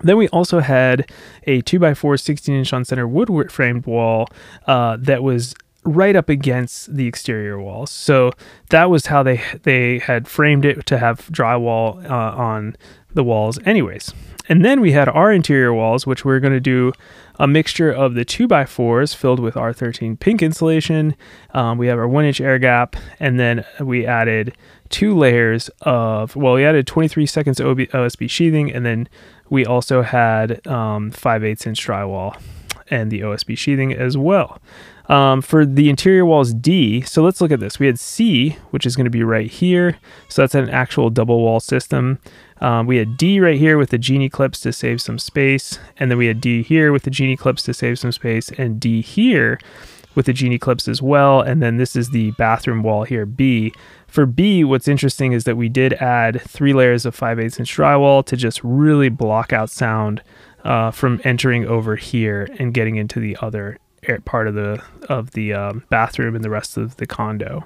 Then we also had a 2x4 16 inch on center wood framed wall uh, that was right up against the exterior walls. So that was how they they had framed it to have drywall uh, on the walls anyways. And then we had our interior walls, which we are going to do a mixture of the 2x4s filled with R13 pink insulation. Um, we have our one inch air gap, and then we added two layers of, well, we added 23 seconds OSB sheathing, and then we also had um, 5 8 inch drywall and the OSB sheathing as well. Um, for the interior walls D, so let's look at this. We had C, which is going to be right here. So that's an actual double wall system. Um, we had D right here with the genie clips to save some space. And then we had D here with the genie clips to save some space. And D here with the genie clips as well. And then this is the bathroom wall here, B. For B, what's interesting is that we did add three layers of 5 8 inch drywall to just really block out sound uh, from entering over here and getting into the other part of the of the um, bathroom and the rest of the condo.